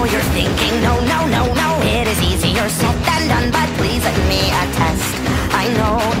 know you're thinking, no, no, no, no. It is easier said than done, but please let me attest. I know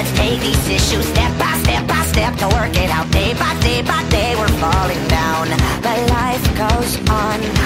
Let's take these issues step by step by step to work it out. Day by day by day, we're falling down, but life goes on.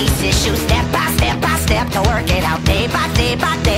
these issues step by step by step to work it out day by day by day.